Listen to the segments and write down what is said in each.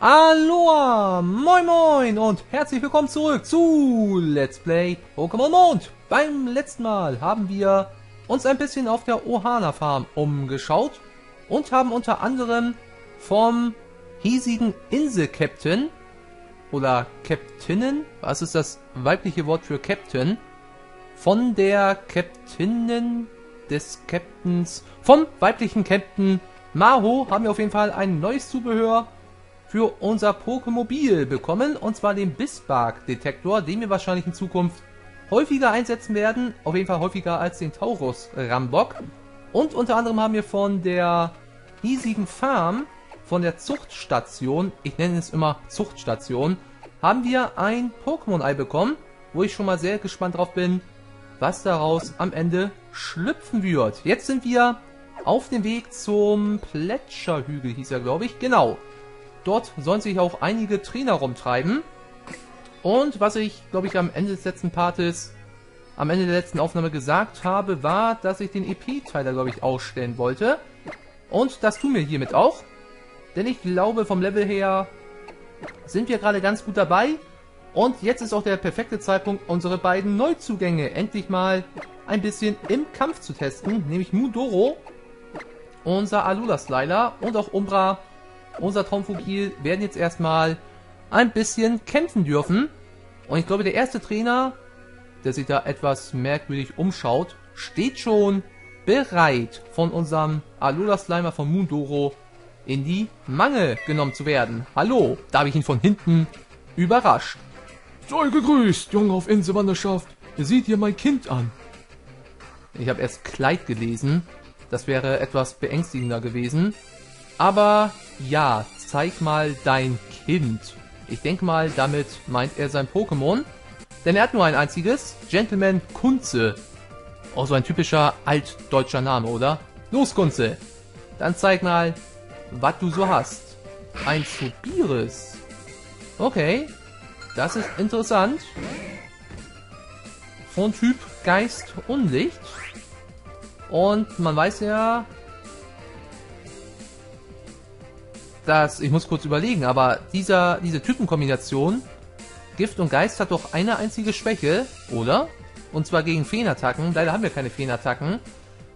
Aloha, moin moin und herzlich willkommen zurück zu Let's Play Pokémon Mond. Beim letzten Mal haben wir uns ein bisschen auf der Ohana Farm umgeschaut und haben unter anderem vom hiesigen Insel-Captain oder Captainen, was ist das weibliche Wort für Captain, von der Captainin des Captains, vom weiblichen Captain Maho haben wir auf jeden Fall ein neues Zubehör für unser Pokémobil bekommen, und zwar den Bisbark-Detektor, den wir wahrscheinlich in Zukunft häufiger einsetzen werden, auf jeden Fall häufiger als den Taurus Rambock. Und unter anderem haben wir von der hiesigen Farm, von der Zuchtstation, ich nenne es immer Zuchtstation, haben wir ein Pokémon-Ei bekommen, wo ich schon mal sehr gespannt drauf bin, was daraus am Ende schlüpfen wird. Jetzt sind wir auf dem Weg zum Plätscherhügel, hieß er, glaube ich. Genau. Dort sollen sich auch einige Trainer rumtreiben. Und was ich, glaube ich, am Ende des letzten Partes, am Ende der letzten Aufnahme gesagt habe, war, dass ich den EP-Teiler, glaube ich, ausstellen wollte. Und das tun wir hiermit auch. Denn ich glaube, vom Level her sind wir gerade ganz gut dabei. Und jetzt ist auch der perfekte Zeitpunkt, unsere beiden Neuzugänge endlich mal ein bisschen im Kampf zu testen. Nämlich Mudoro, unser Alula Slider und auch Umbra unser Traumfugil werden jetzt erstmal ein bisschen kämpfen dürfen. Und ich glaube, der erste Trainer, der sich da etwas merkwürdig umschaut, steht schon bereit, von unserem Alola Slimer von Mundoro in die Mangel genommen zu werden. Hallo, da habe ich ihn von hinten überrascht. Sei gegrüßt, Junge auf Inselwanderschaft. Ihr seht hier mein Kind an. Ich habe erst Kleid gelesen. Das wäre etwas beängstigender gewesen. Aber ja, zeig mal dein Kind. Ich denke mal, damit meint er sein Pokémon. Denn er hat nur ein einziges, Gentleman Kunze. Oh, so ein typischer altdeutscher Name, oder? Los, Kunze. Dann zeig mal, was du so hast. Ein Subiris. Okay, das ist interessant. Von Typ Geist und Licht. Und man weiß ja, dass, ich muss kurz überlegen, aber dieser, diese Typenkombination, Gift und Geist hat doch eine einzige Schwäche, oder? Und zwar gegen Feenattacken. Leider haben wir keine Feenattacken.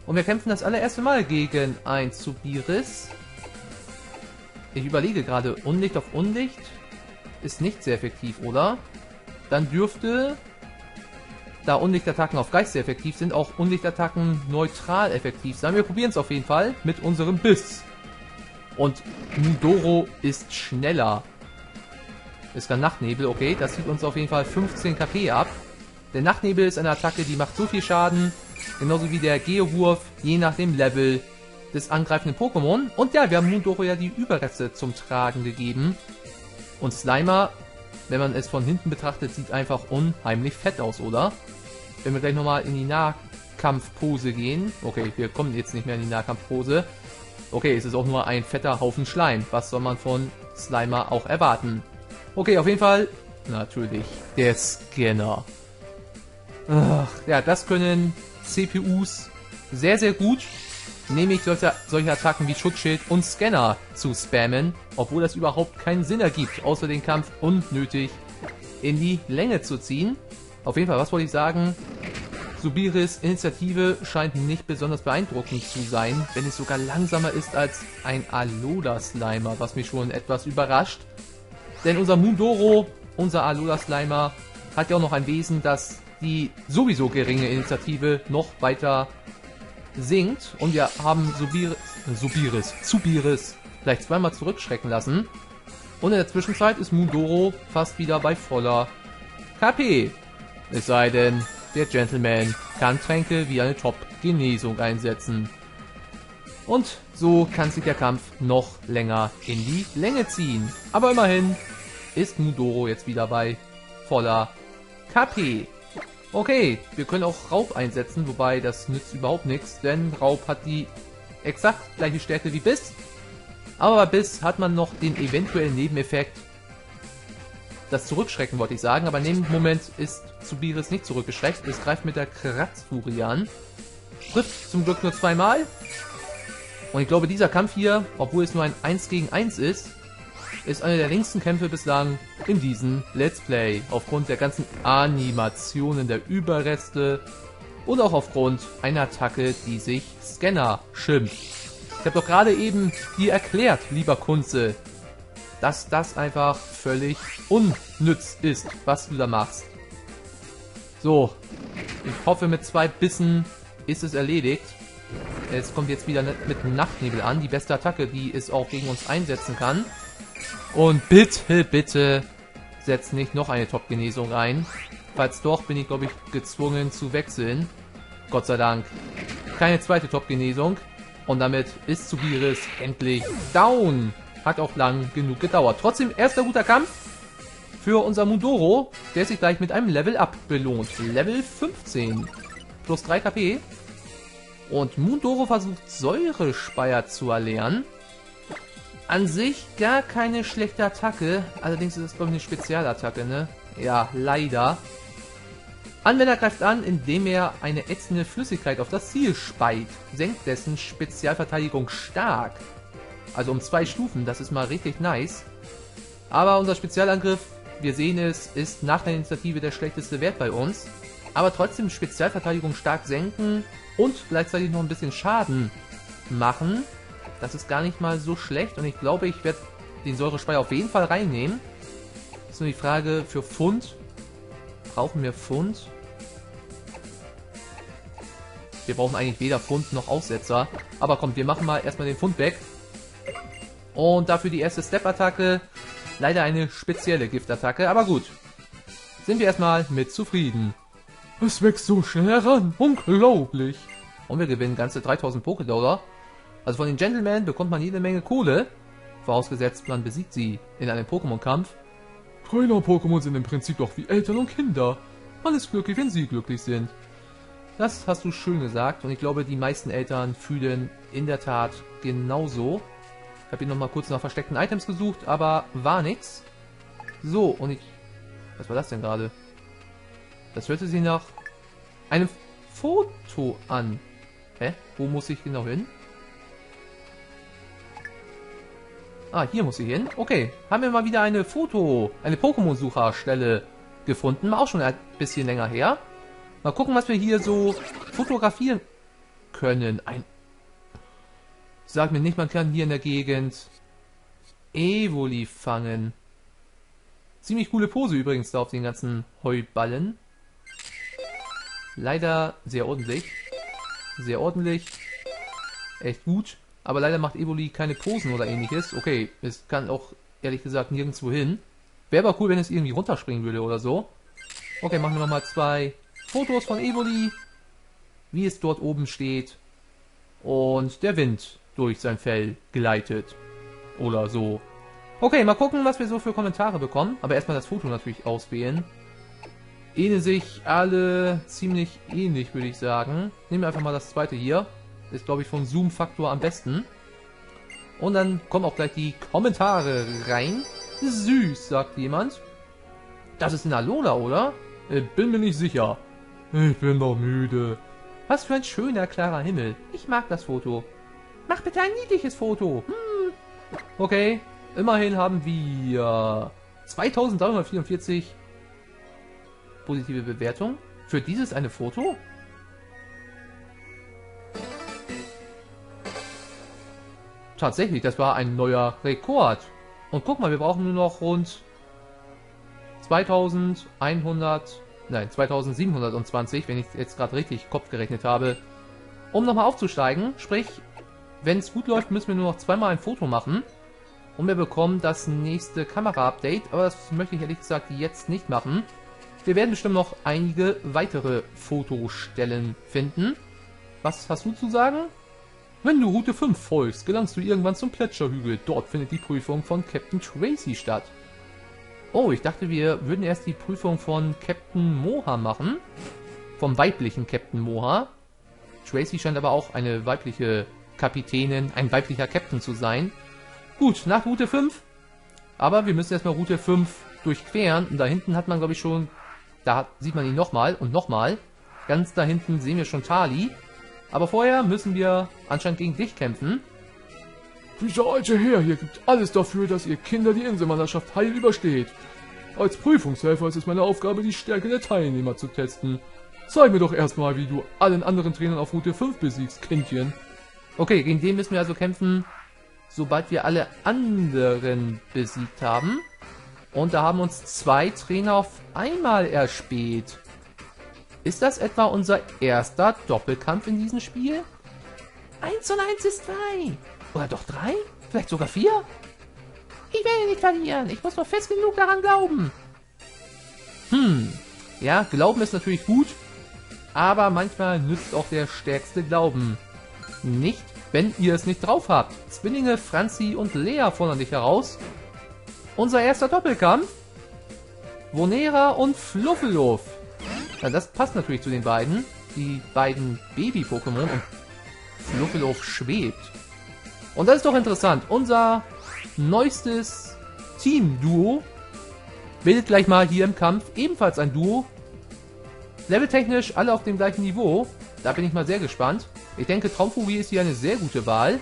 Und wir kämpfen das allererste Mal gegen ein Subiris. Ich überlege gerade, Unlicht auf Unlicht ist nicht sehr effektiv, oder? Dann dürfte, da Unlichtattacken auf Geist sehr effektiv sind, auch Unlichtattacken neutral effektiv sein. Wir probieren es auf jeden Fall mit unserem Biss. Und Mudoro ist schneller. Ist kein Nachtnebel, okay. Das zieht uns auf jeden Fall 15 KP ab. Der Nachtnebel ist eine Attacke, die macht so viel Schaden. Genauso wie der Geowurf, je nach dem Level des angreifenden Pokémon. Und ja, wir haben Mudoro ja die Überreste zum Tragen gegeben. Und Slimer, wenn man es von hinten betrachtet, sieht einfach unheimlich fett aus, oder? Wenn wir gleich nochmal in die Nahkampfpose gehen. Okay, wir kommen jetzt nicht mehr in die Nahkampfpose. Okay, es ist auch nur ein fetter Haufen Schleim. Was soll man von Slimer auch erwarten? Okay, auf jeden Fall natürlich der Scanner. Ach, ja, das können CPUs sehr, sehr gut. Nämlich solche, solche Attacken wie Schutzschild und Scanner zu spammen, obwohl das überhaupt keinen Sinn ergibt, außer den Kampf unnötig in die Länge zu ziehen. Auf jeden Fall, was wollte ich sagen? Subiris Initiative scheint nicht besonders beeindruckend zu sein, wenn es sogar langsamer ist als ein Alola Slimer, was mich schon etwas überrascht. Denn unser Mundoro, unser Alola Slimer, hat ja auch noch ein Wesen, das die sowieso geringe Initiative noch weiter sinkt. Und wir haben Subiris, äh, Subiris, Subiris gleich zweimal zurückschrecken lassen. Und in der Zwischenzeit ist Mundoro fast wieder bei voller KP. Es sei denn, der Gentleman kann Tränke wie eine Top-Genesung einsetzen. Und so kann sich der Kampf noch länger in die Länge ziehen. Aber immerhin ist Mudoro jetzt wieder bei voller KP. Okay, wir können auch Raub einsetzen, wobei das nützt überhaupt nichts, denn Raub hat die exakt gleiche Stärke wie Biss. Aber bei Biss hat man noch den eventuellen Nebeneffekt, das Zurückschrecken wollte ich sagen, aber in dem Moment ist Subiris nicht zurückgeschreckt. Es greift mit der Kratzfurie an. Trifft zum Glück nur zweimal. Und ich glaube, dieser Kampf hier, obwohl es nur ein 1 gegen 1 ist, ist einer der längsten Kämpfe bislang in diesem Let's Play. Aufgrund der ganzen Animationen der Überreste und auch aufgrund einer Attacke, die sich Scanner schimpft. Ich habe doch gerade eben dir erklärt, lieber Kunze, dass das einfach völlig unnütz ist, was du da machst. So, ich hoffe mit zwei Bissen ist es erledigt. Es kommt jetzt wieder mit Nachtnebel an, die beste Attacke, die es auch gegen uns einsetzen kann. Und bitte, bitte, setzt nicht noch eine Top-Genesung ein. Falls doch, bin ich, glaube ich, gezwungen zu wechseln. Gott sei Dank. Keine zweite Top-Genesung. Und damit ist Subiris endlich down. Hat auch lang genug gedauert. Trotzdem, erster guter Kampf für unser Mundoro, der sich gleich mit einem Level Up belohnt. Level 15. Plus 3 KP. Und Mundoro versucht Säurespeier zu erlernen. An sich gar keine schlechte Attacke. Allerdings ist es, glaube ich, eine Spezialattacke, ne? Ja, leider. Anwender greift an, indem er eine ätzende Flüssigkeit auf das Ziel speit. Senkt dessen Spezialverteidigung stark. Also um zwei Stufen, das ist mal richtig nice. Aber unser Spezialangriff, wir sehen es, ist nach der Initiative der schlechteste Wert bei uns. Aber trotzdem Spezialverteidigung stark senken und gleichzeitig noch ein bisschen Schaden machen. Das ist gar nicht mal so schlecht und ich glaube, ich werde den Säurespeier auf jeden Fall reinnehmen. Ist nur die Frage für Pfund. Brauchen wir Pfund? Wir brauchen eigentlich weder Pfund noch Aussetzer. Aber komm, wir machen mal erstmal den Pfund weg. Und dafür die erste Step-Attacke. Leider eine spezielle Giftattacke, aber gut. Sind wir erstmal mit zufrieden. Es wächst so schnell heran. Unglaublich. Und wir gewinnen ganze 3000 Pokédollar. Also von den Gentlemen bekommt man jede Menge Kohle. Vorausgesetzt, man besiegt sie in einem Pokémon-Kampf. Trainer-Pokémon sind im Prinzip doch wie Eltern und Kinder. Man ist glücklich, wenn sie glücklich sind. Das hast du schön gesagt und ich glaube, die meisten Eltern fühlen in der Tat genauso. Ich habe hier nochmal kurz nach versteckten Items gesucht, aber war nix. So, und ich... Was war das denn gerade? Das hörte sich nach einem Foto an. Hä? Wo muss ich genau hin? Ah, hier muss ich hin. Okay, haben wir mal wieder eine Foto, eine Pokémon-Sucherstelle gefunden. Auch schon ein bisschen länger her. Mal gucken, was wir hier so fotografieren können. Ein... Sag mir nicht, man kann hier in der Gegend Evoli fangen. Ziemlich coole Pose übrigens da auf den ganzen Heuballen. Leider sehr ordentlich. Sehr ordentlich. Echt gut. Aber leider macht Evoli keine Posen oder ähnliches. Okay, es kann auch ehrlich gesagt nirgendwo hin. Wäre aber cool, wenn es irgendwie runterspringen würde oder so. Okay, machen wir nochmal zwei Fotos von Evoli. Wie es dort oben steht. Und der Wind durch sein Fell gleitet. Oder so. Okay, mal gucken, was wir so für Kommentare bekommen. Aber erstmal das Foto natürlich auswählen ähneln sich alle ziemlich ähnlich, würde ich sagen. Nehmen wir einfach mal das zweite hier. Ist, glaube ich, vom Zoom-Faktor am besten. Und dann kommen auch gleich die Kommentare rein. Süß, sagt jemand. Das ist ein Alola, oder? Ich bin mir nicht sicher. Ich bin doch müde. Was für ein schöner, klarer Himmel. Ich mag das Foto. Mach bitte ein niedliches Foto. Hm. Okay, immerhin haben wir 2344 Positive Bewertung. Für dieses eine Foto? Tatsächlich, das war ein neuer Rekord. Und guck mal, wir brauchen nur noch rund 2100, nein, 2720, wenn ich jetzt gerade richtig Kopf gerechnet habe, um nochmal aufzusteigen. Sprich, wenn es gut läuft, müssen wir nur noch zweimal ein Foto machen. Und wir bekommen das nächste Kamera-Update, aber das möchte ich ehrlich gesagt jetzt nicht machen. Wir werden bestimmt noch einige weitere Fotostellen finden. Was hast du zu sagen? Wenn du Route 5 folgst, gelangst du irgendwann zum Plätscherhügel. Dort findet die Prüfung von Captain Tracy statt. Oh, ich dachte, wir würden erst die Prüfung von Captain Moha machen. Vom weiblichen Captain Moha. Tracy scheint aber auch eine weibliche Kapitänin, ein weiblicher Captain zu sein. Gut, nach Route 5. Aber wir müssen erstmal Route 5 durchqueren. Und da hinten hat man, glaube ich, schon da sieht man ihn nochmal und nochmal. Ganz da hinten sehen wir schon Tali. Aber vorher müssen wir anscheinend gegen dich kämpfen. Dieser alte Herr hier gibt alles dafür, dass ihr Kinder die Inselwanderschaft heil übersteht. Als Prüfungshelfer ist es meine Aufgabe, die Stärke der Teilnehmer zu testen. Zeig mir doch erstmal, wie du allen anderen Trainern auf Route 5 besiegst, Kindchen. Okay, gegen den müssen wir also kämpfen, sobald wir alle anderen besiegt haben. Und da haben uns zwei Trainer auf einmal erspäht. Ist das etwa unser erster Doppelkampf in diesem Spiel? Eins und eins ist zwei. Oder doch drei? Vielleicht sogar vier? Ich werde nicht verlieren. Ich muss nur fest genug daran glauben. Hm. Ja, Glauben ist natürlich gut. Aber manchmal nützt auch der stärkste Glauben. Nicht, wenn ihr es nicht drauf habt. Zwillinge Franzi und Lea fordern dich heraus. Unser erster Doppelkampf. Vonera und Fluffeluff. Ja, das passt natürlich zu den beiden. Die beiden Baby-Pokémon und Fluffeluff schwebt. Und das ist doch interessant. Unser neuestes Team-Duo bildet gleich mal hier im Kampf ebenfalls ein Duo. Leveltechnisch alle auf dem gleichen Niveau. Da bin ich mal sehr gespannt. Ich denke, Traumfugi ist hier eine sehr gute Wahl.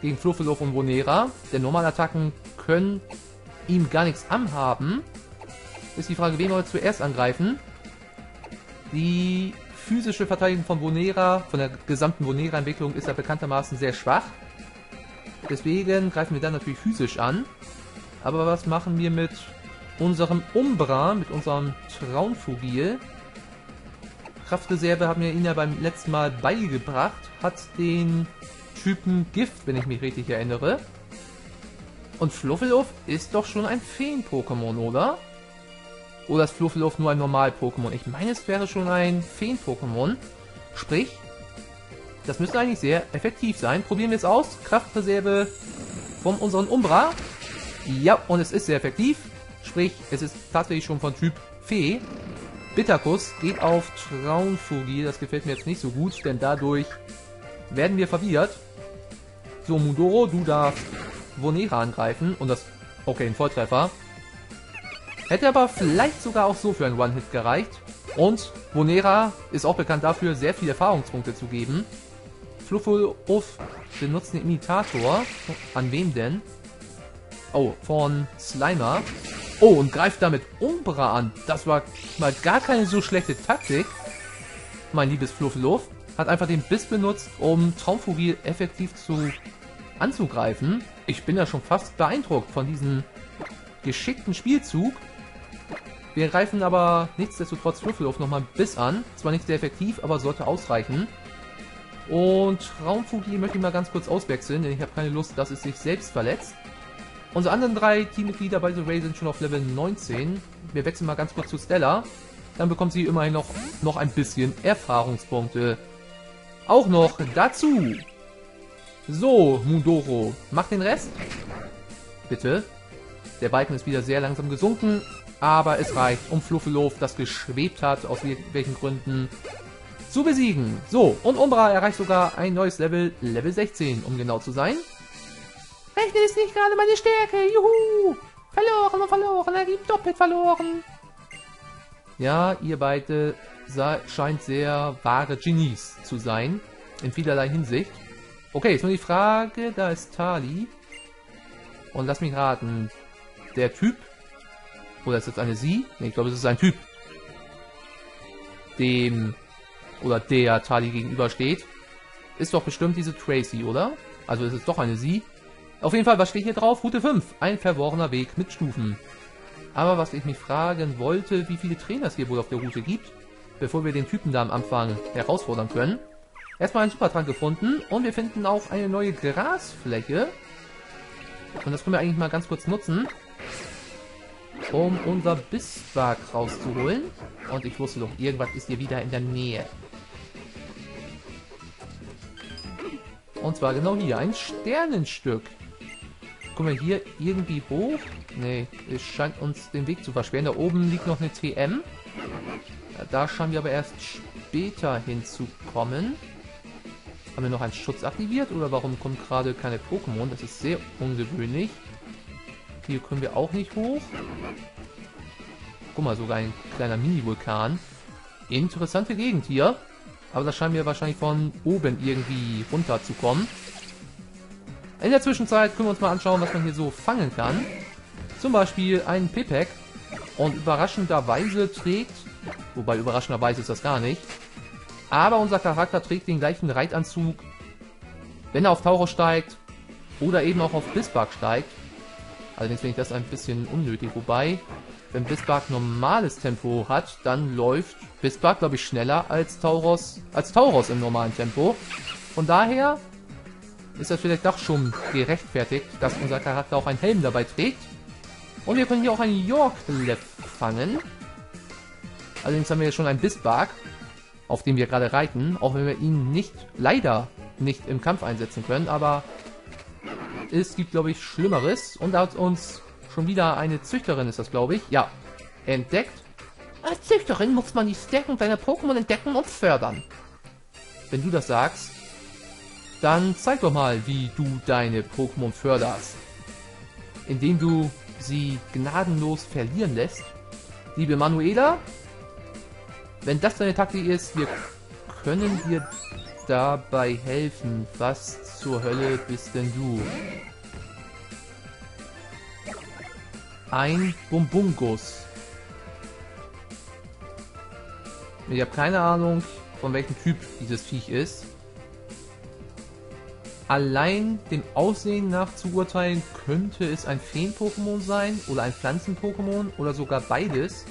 Gegen Fluffeluff und Vonera. Denn Normalattacken können ihm gar nichts anhaben. Ist die Frage, wen wir zuerst angreifen. Die physische Verteidigung von Vonera, von der gesamten Vonera-Entwicklung, ist ja bekanntermaßen sehr schwach. Deswegen greifen wir dann natürlich physisch an. Aber was machen wir mit unserem Umbra, mit unserem Traunfugil? Kraftreserve haben wir ihn ja beim letzten Mal beigebracht. Hat den Typen Gift, wenn ich mich richtig erinnere. Und Fluffeluff ist doch schon ein Feen-Pokémon, oder? Oder ist Fluffeluff nur ein Normal-Pokémon? Ich meine, es wäre schon ein Feen-Pokémon. Sprich, das müsste eigentlich sehr effektiv sein. Probieren wir es aus. Kraftreserve von unseren Umbra. Ja, und es ist sehr effektiv. Sprich, es ist tatsächlich schon von Typ Fee. Bitterkuss geht auf Traunfugi. Das gefällt mir jetzt nicht so gut, denn dadurch werden wir verwirrt. So, Mundoro, du darfst Vonera angreifen und das, okay, ein Volltreffer. Hätte aber vielleicht sogar auch so für einen One-Hit gereicht. Und Vonera ist auch bekannt dafür, sehr viele Erfahrungspunkte zu geben. Fluffel-Uff benutzt einen Imitator. An wem denn? Oh, von Slimer. Oh, und greift damit Umbra an. Das war mal gar keine so schlechte Taktik. Mein liebes Fluffeluff hat einfach den Biss benutzt, um Traumfugil effektiv zu anzugreifen. Ich bin ja schon fast beeindruckt von diesem geschickten Spielzug. Wir greifen aber nichtsdestotrotz Fluffeluff nochmal ein Biss an. Zwar nicht sehr effektiv, aber sollte ausreichen. Und Raumfugi möchte ich mal ganz kurz auswechseln, denn ich habe keine Lust, dass es sich selbst verletzt. Unsere anderen drei Teammitglieder bei The Ray sind schon auf Level 19. Wir wechseln mal ganz kurz zu Stella. Dann bekommt sie immerhin noch, noch ein bisschen Erfahrungspunkte. Auch noch dazu. So, Mundoro, mach den Rest. Bitte. Der Balken ist wieder sehr langsam gesunken, aber es reicht, um Fluffelof, das geschwebt hat, aus welchen Gründen, zu besiegen. So, und Umbra erreicht sogar ein neues Level, Level 16, um genau zu sein. Rechnen ist nicht gerade meine Stärke, juhu! Verloren und verloren, er gibt doppelt verloren. Ja, ihr beide scheint sehr wahre Genies zu sein, in vielerlei Hinsicht. Okay, ist nur die Frage, da ist Tali. Und lass mich raten, der Typ, oder ist das eine Sie? Ne, ich glaube, es ist ein Typ, dem oder der Tali gegenübersteht, ist doch bestimmt diese Tracy, oder? Also ist es doch eine sie. Auf jeden Fall, was steht hier drauf? Route 5. Ein verworrener Weg mit Stufen. Aber was ich mich fragen wollte, wie viele Trainer es hier wohl auf der Route gibt, bevor wir den Typen da am Anfang herausfordern können. Erstmal einen Supertrank gefunden und wir finden auch eine neue Grasfläche. Und das können wir eigentlich mal ganz kurz nutzen, um unser Bisswag rauszuholen. Und ich wusste doch, irgendwas ist hier wieder in der Nähe. Und zwar genau hier, ein Sternenstück. Kommen wir hier irgendwie hoch? Nee, es scheint uns den Weg zu versperren. Da oben liegt noch eine TM. Da scheinen wir aber erst später hinzukommen. Haben wir noch einen Schutz aktiviert oder warum kommen gerade keine Pokémon? Das ist sehr ungewöhnlich. Hier können wir auch nicht hoch. Guck mal, sogar ein kleiner Mini-Vulkan. Interessante Gegend hier. Aber das scheint mir wahrscheinlich von oben irgendwie runterzukommen. In der Zwischenzeit können wir uns mal anschauen, was man hier so fangen kann. Zum Beispiel ein Pipek. Und überraschenderweise trägt, wobei überraschenderweise ist das gar nicht, aber unser Charakter trägt den gleichen Reitanzug, wenn er auf Tauros steigt oder eben auch auf Bisbark steigt. Allerdings finde ich das ein bisschen unnötig, wobei, wenn Bisbark normales Tempo hat, dann läuft Bisbark, glaube ich, schneller als Tauros, als Tauros im normalen Tempo. Von daher ist das vielleicht doch schon gerechtfertigt, dass unser Charakter auch einen Helm dabei trägt. Und wir können hier auch einen Yorklef fangen. Allerdings haben wir jetzt schon einen Bisbark, auf dem wir gerade reiten, auch wenn wir ihn nicht, leider nicht im Kampf einsetzen können, aber es gibt, glaube ich, Schlimmeres. Und da hat uns schon wieder eine Züchterin, ist das, glaube ich, ja, entdeckt. Als Züchterin muss man die Stärken deiner Pokémon entdecken und fördern. Wenn du das sagst, dann zeig doch mal, wie du deine Pokémon förderst. Indem du sie gnadenlos verlieren lässt. Liebe Manuela, wenn das deine Taktik ist, wir können dir dabei helfen. Was zur Hölle bist denn du? Ein Bumbungus. Ich habe keine Ahnung, von welchem Typ dieses Viech ist allein dem Aussehen nach zu urteilen, könnte es ein Feen-Pokémon sein oder ein Pflanzen-Pokémon oder sogar beides.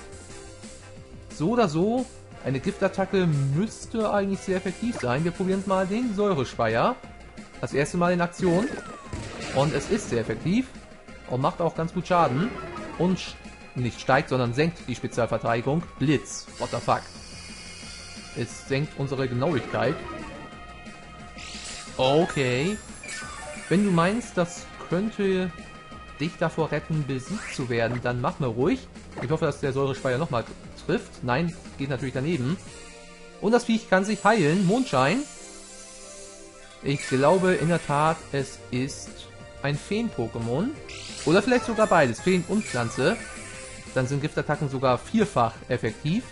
So oder so, eine Giftattacke müsste eigentlich sehr effektiv sein. Wir probieren mal den Säurespeier. Das erste Mal in Aktion. Und es ist sehr effektiv. Und macht auch ganz gut Schaden. Und nicht steigt, sondern senkt die Spezialverteidigung. Blitz. What the fuck. Es senkt unsere Genauigkeit. Okay. Wenn du meinst, das könnte dich davor retten, besiegt zu werden, dann mach mal ruhig. Ich hoffe, dass der Säurespeier nochmal trifft. Nein, geht natürlich daneben. Und das Viech kann sich heilen. Mondschein. Ich glaube in der Tat, es ist ein Feen-Pokémon. Oder vielleicht sogar beides, Feen und Pflanze. Dann sind Giftattacken sogar vierfach effektiv.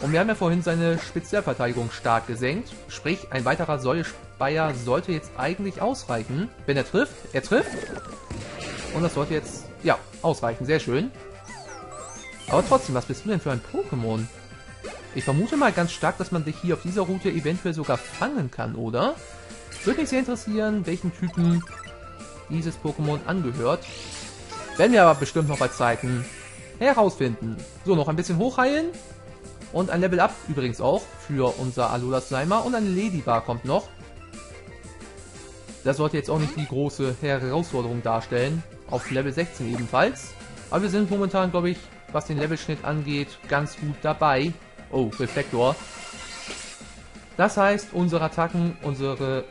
Und wir haben ja vorhin seine Spezialverteidigung stark gesenkt. Sprich, ein weiterer Säulespeier sollte jetzt eigentlich ausreichen. Wenn er trifft, er trifft. Und das sollte jetzt, ja, ausreichen. Sehr schön. Aber trotzdem, was bist du denn für ein Pokémon? Ich vermute mal ganz stark, dass man dich hier auf dieser Route eventuell sogar fangen kann, oder? Würde mich sehr interessieren, welchen Typen dieses Pokémon angehört. Werden wir aber bestimmt noch bei Zeiten herausfinden. So, noch ein bisschen hochheilen. Und ein Level Up übrigens auch für unser Alola Slimer. Und ein Ladybar kommt noch. Das sollte jetzt auch nicht die große Herausforderung darstellen. Auf Level 16 ebenfalls. Aber wir sind momentan, glaube ich, was den Levelschnitt angeht, ganz gut dabei. Oh, Reflektor. Das heißt, unsere Attacken, unsere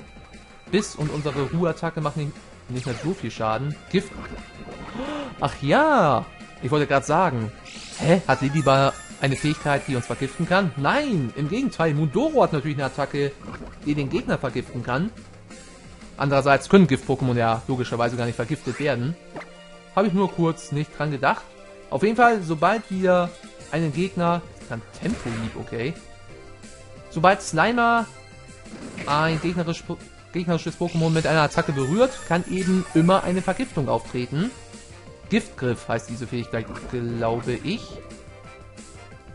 Biss und unsere Ruheattacke machen nicht, mehr so viel Schaden. Gift. Ach ja! Ich wollte gerade sagen. Hä? Hat Ladybar eine Fähigkeit, die uns vergiften kann? Nein, im Gegenteil. Mundoro hat natürlich eine Attacke, die den Gegner vergiften kann. Andererseits können Gift-Pokémon ja logischerweise gar nicht vergiftet werden. Habe ich nur kurz nicht dran gedacht. Auf jeden Fall, sobald wir einen Gegner... Dann Tempo lieb, okay. Sobald Slimer ein gegnerisch, gegnerisches Pokémon mit einer Attacke berührt, kann eben immer eine Vergiftung auftreten. Giftgriff heißt diese Fähigkeit, glaube ich.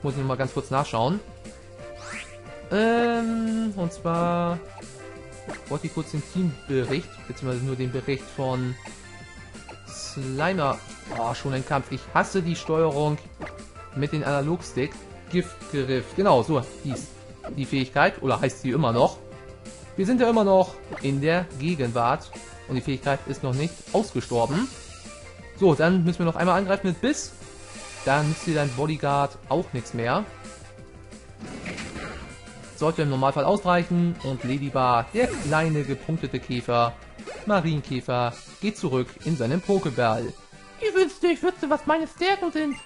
Muss ich noch mal ganz kurz nachschauen. Ähm, und zwar wollte ich kurz den Teambericht, beziehungsweise nur den Bericht von Slimer. Oh, schon ein Kampf. Ich hasse die Steuerung mit dem Analogstick. Giftgriff. Genau, so hieß die Fähigkeit. Oder heißt sie immer noch. Wir sind ja immer noch in der Gegenwart. Und die Fähigkeit ist noch nicht ausgestorben. So, dann müssen wir noch einmal angreifen mit Biss. Da nützt dir dein Bodyguard auch nichts mehr. Sollte im Normalfall ausreichen und Ladybar, der kleine gepunktete Käfer, Marienkäfer, geht zurück in seinen Pokéball. Ich wünschte, ich wüsste, was meine Stärken sind.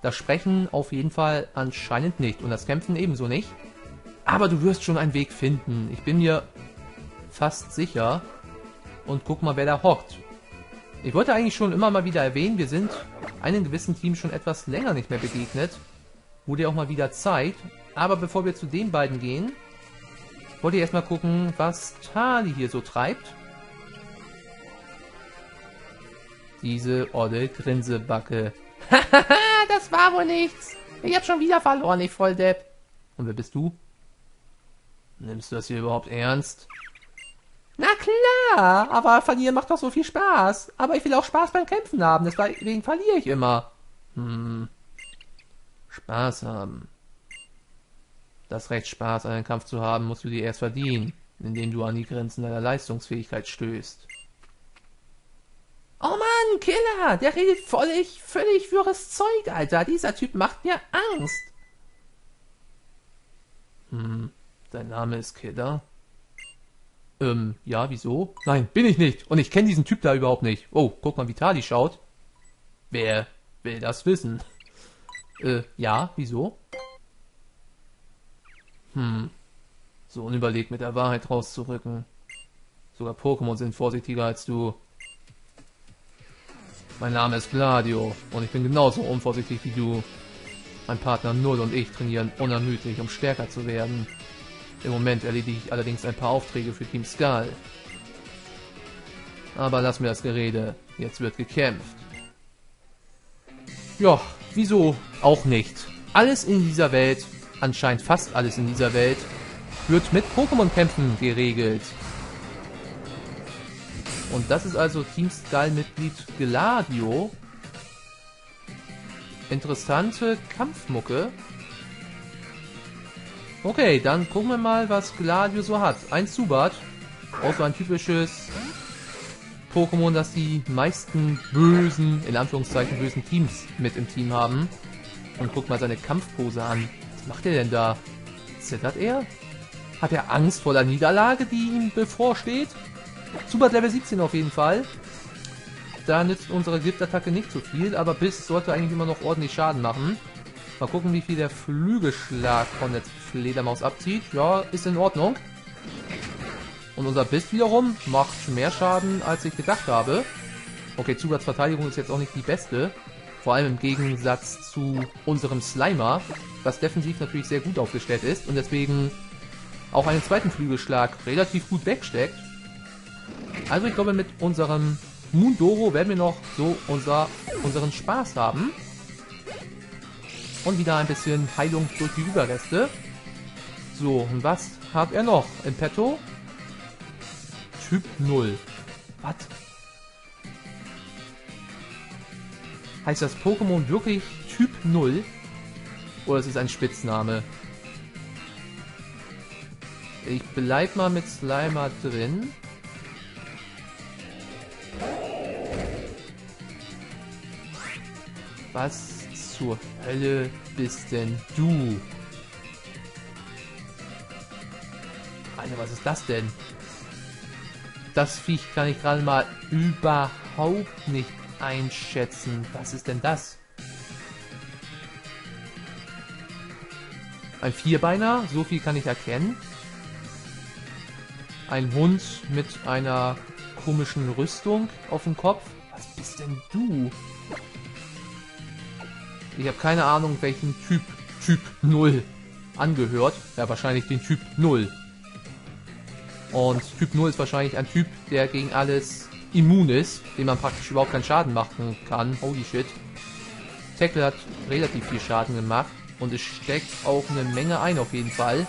Das Sprechen auf jeden Fall anscheinend nicht und das Kämpfen ebenso nicht. Aber du wirst schon einen Weg finden. Ich bin mir fast sicher. Und guck mal, wer da hockt. Ich wollte eigentlich schon immer mal wieder erwähnen, wir sind einem gewissen Team schon etwas länger nicht mehr begegnet. Wurde ja auch mal wieder Zeit. Aber bevor wir zu den beiden gehen, wollte ich erstmal gucken, was Tali hier so treibt. Diese olle Grinsebacke. Hahaha, das war wohl nichts. Ich hab schon wieder verloren, ich Volldepp. Und wer bist du? Nimmst du das hier überhaupt ernst? Na klar, aber verlieren macht doch so viel Spaß. Aber ich will auch Spaß beim Kämpfen haben, deswegen verliere ich immer. Hm. Spaß haben. Das Recht, Spaß an einem Kampf zu haben, musst du dir erst verdienen, indem du an die Grenzen deiner Leistungsfähigkeit stößt. Oh Mann, Killer, der redet völlig, völlig wirres Zeug, Alter. Dieser Typ macht mir Angst. Hm, dein Name ist Killer? Ähm, ja, wieso? Nein, bin ich nicht. Und ich kenne diesen Typ da überhaupt nicht. Oh, guck mal, wie Tali schaut. Wer will das wissen? Äh, ja, wieso? Hm, so unüberlegt mit der Wahrheit rauszurücken. Sogar Pokémon sind vorsichtiger als du. Mein Name ist Gladio und ich bin genauso unvorsichtig wie du. Mein Partner Null und ich trainieren unermüdlich, um stärker zu werden. Im Moment erledige ich allerdings ein paar Aufträge für Team Skull. Aber lass mir das Gerede. Jetzt wird gekämpft. Ja, wieso auch nicht? Alles in dieser Welt, anscheinend fast alles in dieser Welt, wird mit Pokémon-Kämpfen geregelt. Und das ist also Team Skull-Mitglied Gladio. Interessante Kampfmucke. Okay, dann gucken wir mal, was Gladio so hat. Ein Zubat. Auch so ein typisches Pokémon, das die meisten bösen, in Anführungszeichen bösen Teams mit im Team haben. Und guck mal seine Kampfpose an. Was macht er denn da? Zittert er? Hat er Angst vor der Niederlage, die ihm bevorsteht? Zubat Level 17 auf jeden Fall. Da nützt unsere Giftattacke nicht so viel, aber Biss sollte eigentlich immer noch ordentlich Schaden machen. Mal gucken, wie viel der Flügelschlag von der Fledermaus abzieht. Ja, ist in Ordnung. Und unser Biss wiederum macht mehr Schaden, als ich gedacht habe. Okay, Zusatzverteidigung ist jetzt auch nicht die beste. Vor allem im Gegensatz zu unserem Slimer, was defensiv natürlich sehr gut aufgestellt ist und deswegen auch einen zweiten Flügelschlag relativ gut wegsteckt. Also ich glaube, mit unserem Mundoro werden wir noch so unser, unseren Spaß haben. Und wieder ein bisschen Heilung durch die Überreste. So, und was hat er noch im Petto? Typ 0. Was? Heißt das Pokémon wirklich Typ 0? Oder ist es ein Spitzname? Ich bleib mal mit Slimer drin. Was zur Hölle bist denn du? Alter, was ist das denn? Das Viech kann ich gerade mal überhaupt nicht einschätzen. Was ist denn das? Ein Vierbeiner, so viel kann ich erkennen. Ein Hund mit einer komischen Rüstung auf dem Kopf. Was bist denn du? Ich habe keine Ahnung, welchen Typ Typ 0 angehört. Ja, wahrscheinlich den Typ 0. Und Typ 0 ist wahrscheinlich ein Typ, der gegen alles immun ist, dem man praktisch überhaupt keinen Schaden machen kann. Holy shit. Tackle hat relativ viel Schaden gemacht und es steckt auch eine Menge ein auf jeden Fall.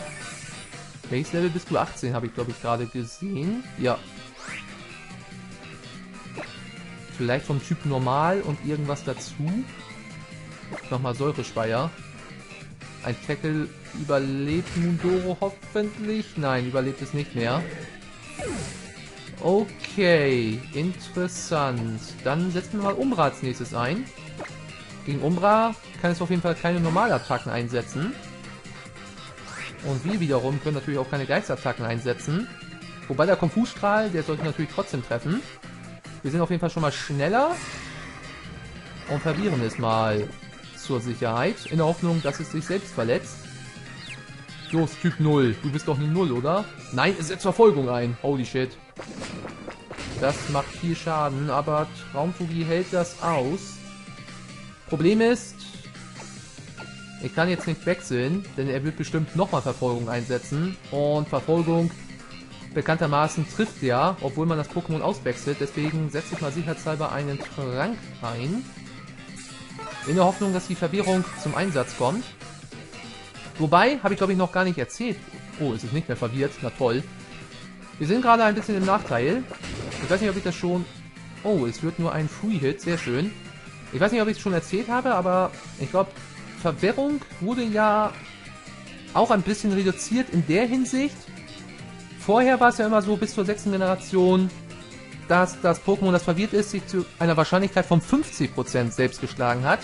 Welches Level bist du? 18 habe ich glaube ich gerade gesehen. Ja. Vielleicht vom Typ normal und irgendwas dazu. Nochmal Säurespeier. Ein Tackle überlebt Mundoro hoffentlich. Nein, überlebt es nicht mehr. Okay, interessant. Dann setzen wir mal Umbra als nächstes ein. Gegen Umbra kann es auf jeden Fall keine Normalattacken einsetzen. Und wir wiederum können natürlich auch keine Geistattacken einsetzen. Wobei der Konfusstrahl, der sollte natürlich trotzdem treffen. Wir sind auf jeden Fall schon mal schneller. Und verlieren es mal zur Sicherheit, in der Hoffnung, dass es sich selbst verletzt. Los, Typ 0. Du bist doch eine 0, oder? Nein, es setzt Verfolgung ein. Holy shit. Das macht viel Schaden, aber Traumfugi hält das aus. Problem ist, ich kann jetzt nicht wechseln, denn er wird bestimmt nochmal Verfolgung einsetzen. Und Verfolgung bekanntermaßen trifft der, obwohl man das Pokémon auswechselt. Deswegen setze ich mal sicherheitshalber einen Trank ein. In der Hoffnung, dass die Verwirrung zum Einsatz kommt. Wobei, habe ich glaube ich noch gar nicht erzählt. Oh, es ist nicht mehr verwirrt. Na toll. Wir sind gerade ein bisschen im Nachteil. Ich weiß nicht, ob ich das schon... Oh, es wird nur ein Free-Hit. Sehr schön. Ich weiß nicht, ob ich es schon erzählt habe, aber ich glaube, Verwirrung wurde ja auch ein bisschen reduziert in der Hinsicht. Vorher war es ja immer so bis zur sechsten Generation, dass das Pokémon, das verwirrt ist, sich zu einer Wahrscheinlichkeit von 50% selbst geschlagen hat.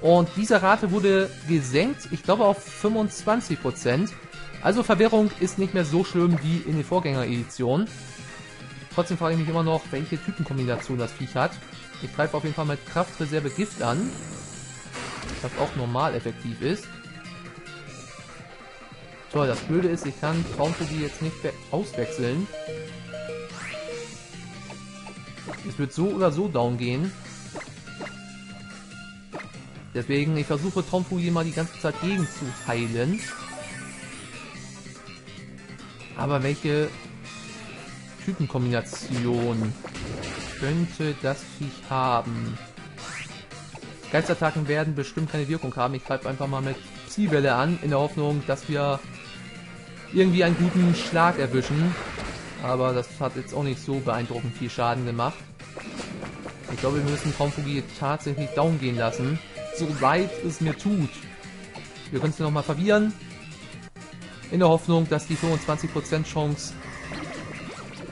Und diese Rate wurde gesenkt, ich glaube auf 25%. Also Verwirrung ist nicht mehr so schlimm wie in den Vorgängereditionen. Trotzdem frage ich mich immer noch, welche Typenkombination das Viech hat. Ich greife auf jeden Fall mit Kraftreserve Gift an. Was auch normal effektiv ist. Toll, das Blöde ist, ich kann Traumphobie jetzt nicht auswechseln. Es wird so oder so down gehen. Deswegen, ich versuche Traumphobie mal die ganze Zeit gegen zu heilen. Aber welche Typenkombination könnte das Viech haben? Geistattacken werden bestimmt keine Wirkung haben. Ich greife einfach mal mit Zielwelle an, in der Hoffnung, dass wir irgendwie einen guten Schlag erwischen. Aber das hat jetzt auch nicht so beeindruckend viel Schaden gemacht. Ich glaube, wir müssen Traumfugi tatsächlich down gehen lassen. So leid es mir tut. Wir können es nochmal verwirren. In der Hoffnung, dass die 25% Chance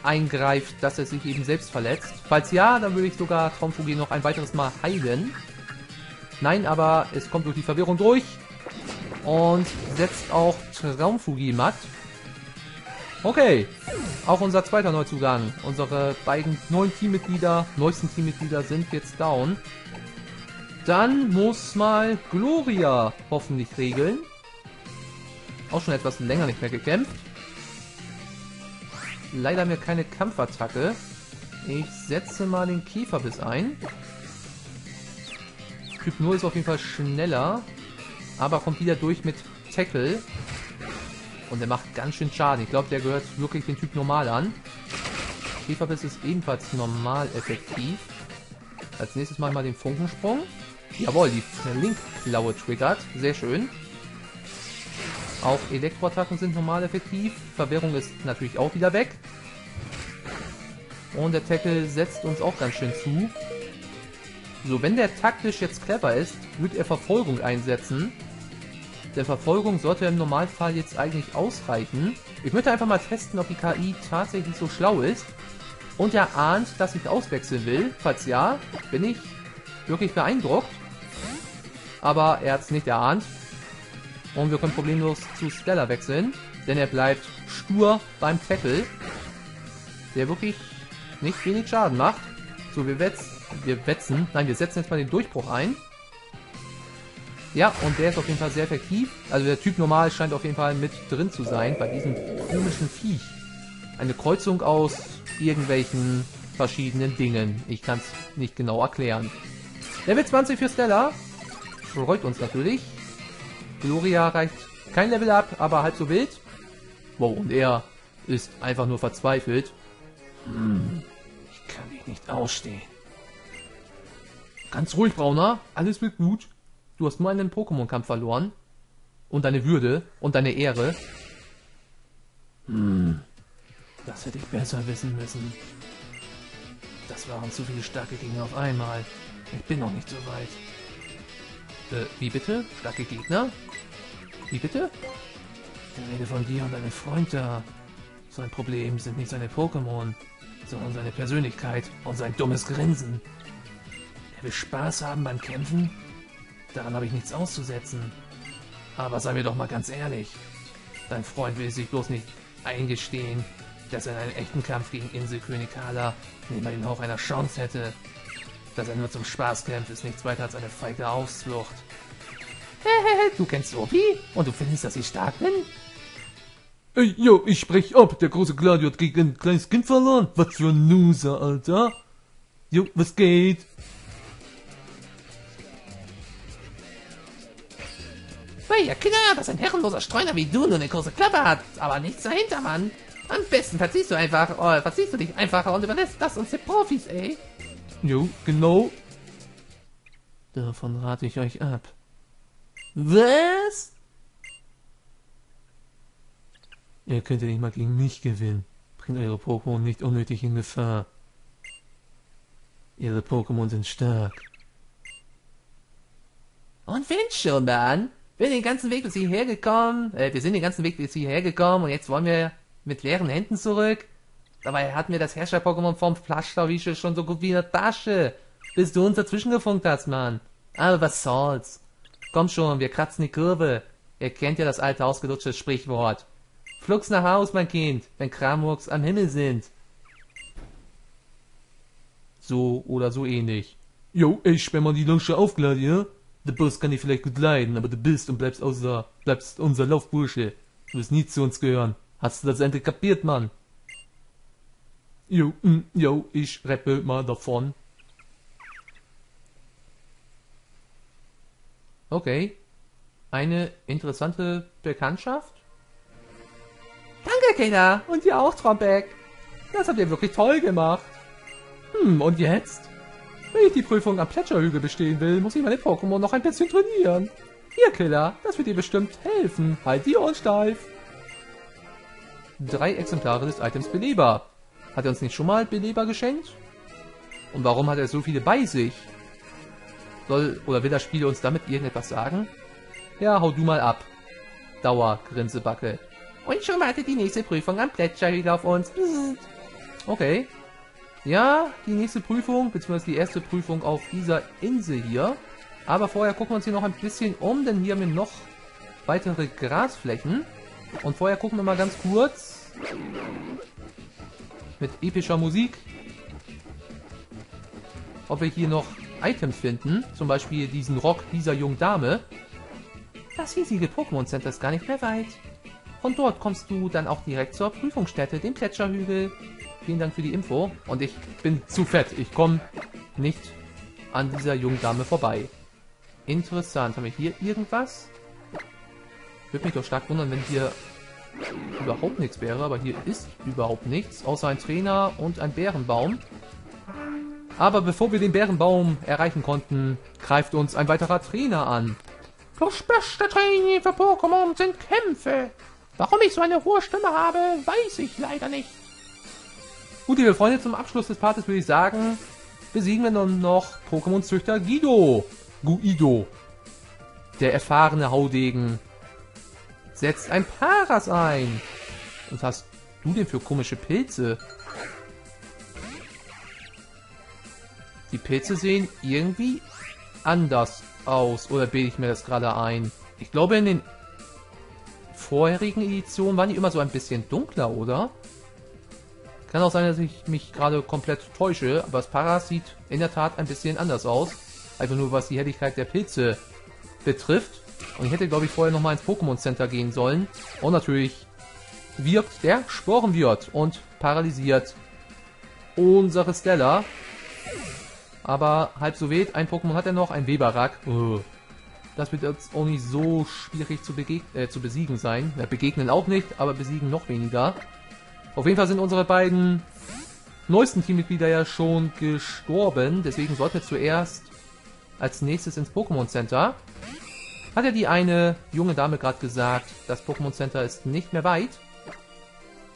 eingreift, dass er sich eben selbst verletzt. Falls ja, dann würde ich sogar Traumfugi noch ein weiteres Mal heilen. Nein, aber es kommt durch die Verwirrung durch und setzt auch Traumfugi matt. Okay, auch unser zweiter Neuzugang. Unsere beiden neuen Teammitglieder, neuesten Teammitglieder sind jetzt down. Dann muss mal Gloria hoffentlich regeln. Auch schon etwas länger nicht mehr gekämpft. Leider wir keine Kampfattacke. Ich setze mal den Käferbiss ein. Typ 0 ist auf jeden Fall schneller aber kommt wieder durch mit Tackle. Und er macht ganz schön Schaden. Ich glaube, der gehört wirklich den Typ normal an. Käferbiss ist ebenfalls normal effektiv. Als nächstes mal mal den Funkensprung. Jawohl, die Flinkklaue triggert. Sehr schön. Auch Elektroattacken sind normal effektiv. Verwirrung ist natürlich auch wieder weg. Und der Tackle setzt uns auch ganz schön zu. So, wenn der taktisch jetzt clever ist, wird er Verfolgung einsetzen der Verfolgung sollte im Normalfall jetzt eigentlich ausreichen. Ich möchte einfach mal testen, ob die KI tatsächlich so schlau ist und er ahnt, dass ich auswechseln will. Falls ja, bin ich wirklich beeindruckt. Aber er hat es nicht erahnt. Und wir können problemlos zu Stella wechseln, denn er bleibt stur beim Tackle, der wirklich nicht wenig Schaden macht. So, wir wetzen, wir wetzen, nein, wir setzen jetzt mal den Durchbruch ein. Ja, und der ist auf jeden Fall sehr effektiv. Also der Typ normal scheint auf jeden Fall mit drin zu sein bei diesem komischen Viech. Eine Kreuzung aus irgendwelchen verschiedenen Dingen. Ich kann es nicht genau erklären. Level 20 für Stella. Freut uns natürlich. Gloria reicht kein Level ab, aber halb so wild. Wow, und er ist einfach nur verzweifelt. Hm, ich kann dich nicht ausstehen. Ganz ruhig, Brauner. Alles wird gut. Du hast nur einen Pokémon-Kampf verloren. Und deine Würde und deine Ehre. Hm. Das hätte ich besser wissen müssen. Das waren zu viele starke Gegner auf einmal. Ich bin noch nicht so weit. Äh, wie bitte? Starke Gegner? Wie bitte? Ich rede von dir und deinem Freund da. Sein Problem sind nicht seine Pokémon, sondern seine Persönlichkeit und sein dummes Grinsen. Er will Spaß haben beim Kämpfen Daran habe ich nichts auszusetzen. Aber sei mir doch mal ganz ehrlich. Dein Freund will sich bloß nicht eingestehen, dass er in einem echten Kampf gegen Inselkönig Kala nicht mal den Hauch einer Chance hätte. Dass er nur zum Spaß kämpft, ist nichts weiter als eine feige Ausflucht. du kennst Opi? Und du findest, dass ich stark bin? Ey, yo, ich sprech ab. Der große Gladio hat gegen ein kleines Kind verloren. Was für ein Loser, Alter. Jo, was geht? Ja Kinder, dass ein herrenloser Streuner wie du nur eine große Klappe hat, aber nichts dahinter, Mann. Am besten verziehst du einfach, oh, verziehst du dich einfach und überlässt das uns den Profis, ey. Jo, genau. Davon rate ich euch ab. Was? Ihr könnt ja nicht mal gegen mich gewinnen. Bringt eure Pokémon nicht unnötig in Gefahr. Ihre Pokémon sind stark. Und wenn schon, Mann. Wir sind den ganzen Weg bis hierher gekommen. Äh, wir sind den ganzen Weg bis hierher gekommen und jetzt wollen wir mit leeren Händen zurück. Dabei hatten wir das Herrscher-Pokémon vom Flaschlawische schon so gut wie in der Tasche. Bis du uns dazwischen gefunkt hast, Mann. Aber was soll's. Komm schon, wir kratzen die Kurve. Ihr kennt ja das alte ausgelutschte Sprichwort. Flugs nach Haus, mein Kind, wenn Kramurks am Himmel sind. So oder so ähnlich. Jo, ich sperr mal die Lausche auf, Gladier. Der Boss kann dich vielleicht gut leiden, aber du bist und bleibst außer, bleibst unser Laufbursche. Du wirst nie zu uns gehören. Hast du das endlich kapiert, Mann? Jo, mm, jo, ich rappe mal davon. Okay. Eine interessante Bekanntschaft? Danke, Kinder. Und ihr auch, Trombeck. Das habt ihr wirklich toll gemacht. Hm, und jetzt? Wenn ich die Prüfung am Plätscherhügel bestehen will, muss ich meine Pokémon noch ein bisschen trainieren. Hier, Killer, das wird dir bestimmt helfen. Halt die Ohren steif. Drei Exemplare des Items Beleber. Hat er uns nicht schon mal Beleber geschenkt? Und warum hat er so viele bei sich? Soll oder will das Spiel uns damit irgendetwas sagen? Ja, hau du mal ab. Dauer, Grinsebacke. Und schon wartet die nächste Prüfung am Plätscherhügel auf uns. Okay. Ja, die nächste Prüfung, beziehungsweise die erste Prüfung auf dieser Insel hier. Aber vorher gucken wir uns hier noch ein bisschen um, denn hier haben wir noch weitere Grasflächen. Und vorher gucken wir mal ganz kurz mit epischer Musik, ob wir hier noch Items finden. Zum Beispiel diesen Rock dieser jungen Dame. Das hiesige Pokémon Center ist gar nicht mehr weit. Von dort kommst du dann auch direkt zur Prüfungsstätte, dem Plätscherhügel. Vielen Dank für die Info. Und ich bin zu fett. Ich komme nicht an dieser jungen Dame vorbei. Interessant. Haben wir hier irgendwas? Würde mich doch stark wundern, wenn hier überhaupt nichts wäre. Aber hier ist überhaupt nichts. Außer ein Trainer und ein Bärenbaum. Aber bevor wir den Bärenbaum erreichen konnten, greift uns ein weiterer Trainer an. Das beste Training für Pokémon sind Kämpfe. Warum ich so eine hohe Stimme habe, weiß ich leider nicht. Gut, liebe Freunde, zum Abschluss des Partes würde ich sagen, besiegen wir nun noch Pokémon-Züchter Guido. Guido. Der erfahrene Haudegen. Setzt ein Paras ein. Was hast du denn für komische Pilze? Die Pilze sehen irgendwie anders aus. Oder bilde ich mir das gerade ein? Ich glaube, in den vorherigen Editionen waren die immer so ein bisschen dunkler, oder? Kann auch sein, dass ich mich gerade komplett täusche, aber das Paras sieht in der Tat ein bisschen anders aus. Einfach nur was die Helligkeit der Pilze betrifft. Und ich hätte, glaube ich, vorher nochmal ins Pokémon Center gehen sollen. Und natürlich wirkt der Sporenwirt und paralysiert unsere Stella. Aber halb so wild, ein Pokémon hat er noch, ein Weberak. Das wird jetzt auch nicht so schwierig zu, äh, zu besiegen sein. Begegnen auch nicht, aber besiegen noch weniger. Auf jeden Fall sind unsere beiden neuesten Teammitglieder ja schon gestorben. Deswegen sollten wir zuerst als nächstes ins Pokémon Center. Hat ja die eine junge Dame gerade gesagt, das Pokémon Center ist nicht mehr weit.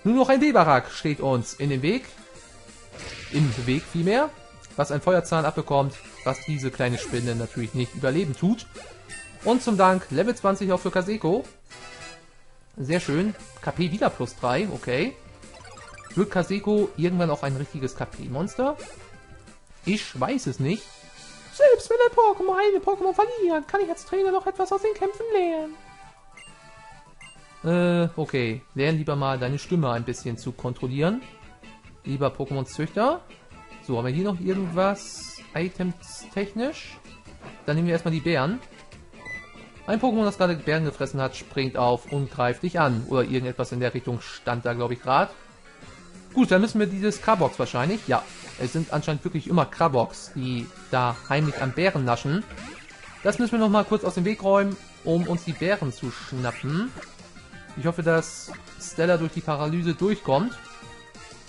Nur noch ein Weberak steht uns in den Weg. Im Weg vielmehr. Was ein Feuerzahn abbekommt, was diese kleine Spinne natürlich nicht überleben tut. Und zum Dank Level 20 auch für Kaseko. Sehr schön. KP wieder plus 3, okay. Wird Kaseko irgendwann auch ein richtiges KP-Monster? Ich weiß es nicht. Selbst wenn ein Pokémon eine Pokémon verliert, kann ich als Trainer noch etwas aus den Kämpfen lernen. Äh, okay. Lern lieber mal deine Stimme ein bisschen zu kontrollieren. Lieber Pokémon-Züchter. So, haben wir hier noch irgendwas Items technisch? Dann nehmen wir erstmal die Bären. Ein Pokémon, das gerade Bären gefressen hat, springt auf und greift dich an. Oder irgendetwas in der Richtung stand da, glaube ich, gerade. Gut, dann müssen wir dieses Krabox wahrscheinlich. Ja, es sind anscheinend wirklich immer Krabox, die da heimlich an Bären naschen. Das müssen wir noch mal kurz aus dem Weg räumen, um uns die Bären zu schnappen. Ich hoffe, dass Stella durch die Paralyse durchkommt.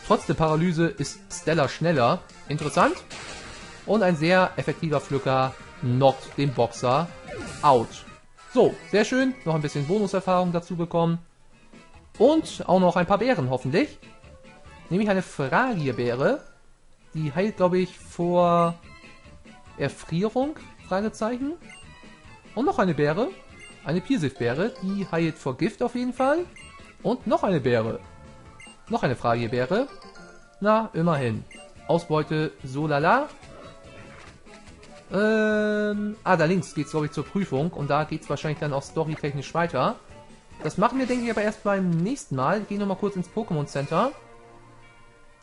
Trotz der Paralyse ist Stella schneller. Interessant. Und ein sehr effektiver Pflücker knockt den Boxer out. So, sehr schön. Noch ein bisschen Bonuserfahrung dazu bekommen. Und auch noch ein paar Beeren hoffentlich. Nämlich eine Fragierbeere. Die heilt, glaube ich, vor Erfrierung? Fragezeichen. Und noch eine Beere. Eine Pirsif-Beere. Die heilt vor Gift auf jeden Fall. Und noch eine Beere. Noch eine Fragierbeere. Na, immerhin. Ausbeute so lala. Ähm, ah, da links geht's glaube ich zur Prüfung und da geht's wahrscheinlich dann auch storytechnisch weiter. Das machen wir, denke ich, aber erst beim nächsten Mal. Ich gehe nochmal kurz ins Pokémon Center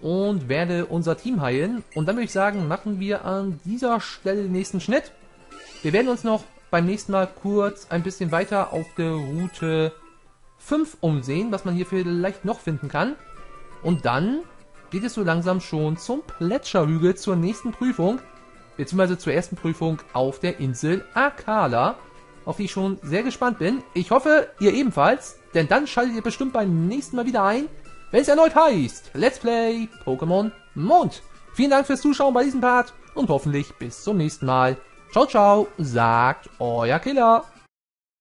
und werde unser Team heilen. Und dann würde ich sagen, machen wir an dieser Stelle den nächsten Schnitt. Wir werden uns noch beim nächsten Mal kurz ein bisschen weiter auf der Route 5 umsehen, was man hier vielleicht noch finden kann. Und dann geht es so langsam schon zum Plätscherhügel zur nächsten Prüfung, beziehungsweise zur ersten Prüfung auf der Insel Akala, auf die ich schon sehr gespannt bin. Ich hoffe, ihr ebenfalls, denn dann schaltet ihr bestimmt beim nächsten Mal wieder ein, wenn es erneut heißt Let's Play Pokémon Mond. Vielen Dank fürs Zuschauen bei diesem Part und hoffentlich bis zum nächsten Mal. Ciao, ciao, sagt euer Killer.